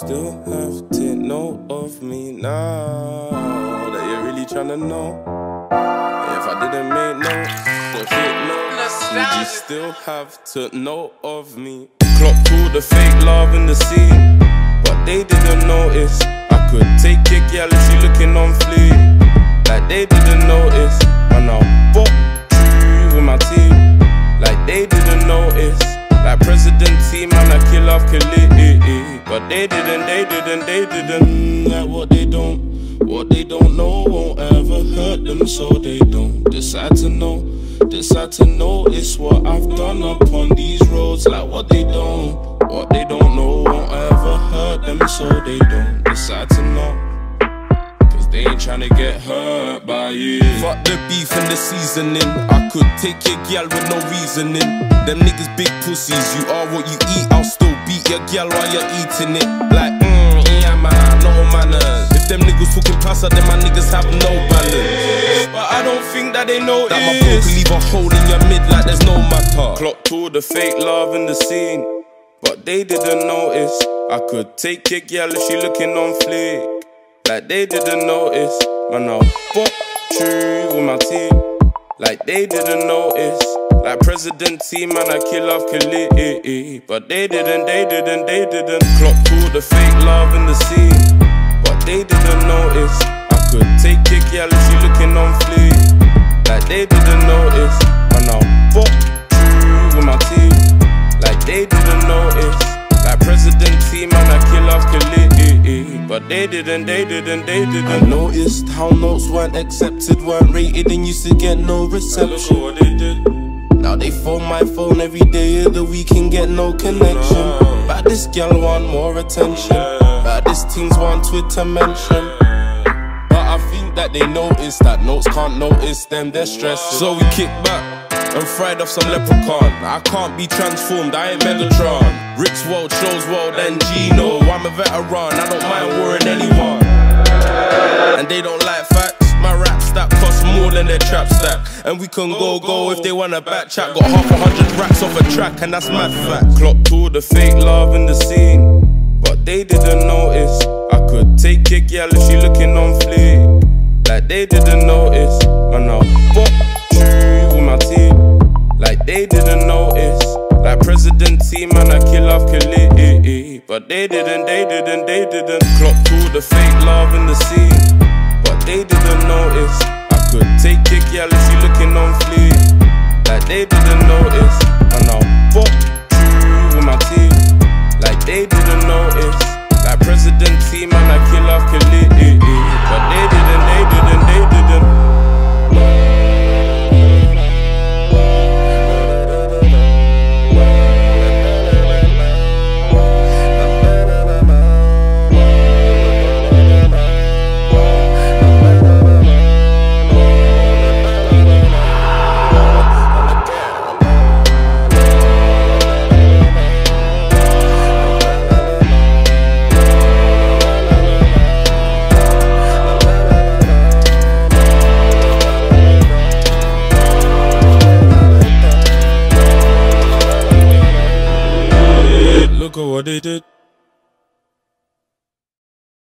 still have to know of me now that you're really trying to know. If I didn't make notes, would you still have to know of me? Clock all the fake love in the scene, but they didn't notice. I could take your gal they didn't, they didn't, they didn't. Like what they don't, what they don't know won't ever hurt them, so they don't decide to know. Decide to notice what I've done upon these roads. Like what they don't, what they don't know won't ever hurt them, so they don't decide to know. Cause they ain't tryna get hurt by you. Fuck the beef and the seasoning. I could take your gal with no reasoning. Them niggas big pussies. You are what you eat. I'll still your gal while you're eating it. Like, mmm, yeah, man, no manners. If them niggas talking pasta, then my niggas have no balance. But I don't think that they know that my bro can leave a hole in your mid like there's no matter. Clocked all the fake love in the scene. But they didn't notice. I could take your gal if she looking on fleek. Like they didn't notice. Man, I'll fuck true with my team. Like they didn't notice. Like President T, man, I kill off Khalid. But they didn't, they didn't, they didn't. Clock all the fake love in the scene. But they didn't notice. I could take your gal if she looking on fleek. Like they didn't notice. Man, I'll fuck true with my team. Like they didn't notice. Like President T, man, I kill off Khalid. But they didn't, they didn't, they didn't. I noticed how notes weren't accepted, weren't rated, and used to get no reception. Now they phone my phone every day of the week and get no connection. But this gal want more attention. But this teens want Twitter mention. But I think that they notice that notes can't notice them, they're stressed. So we kick back and fried off some leprechaun. I can't be transformed, I ain't Megatron. Rick's world, shows world, and Gino. I'm a veteran, I don't mind warring anyone. And they don't like facts. My rap stack costs more than their trap stack. And we can go, go if they wanna back chat. Got half a hundred racks off a track, and that's my fact. Clocked all the fake love in the scene. But they didn't notice. I could take gal if she looking on fleek. Like they didn't notice. Man, I'll fuck with my team Like they didn't notice. Like President T, man, I kill off Khalid. But they didn't, they didn't, they didn't. Clock all the fake love in the scene. Gal if she looking on fleek. Like they didn't notice. What they did.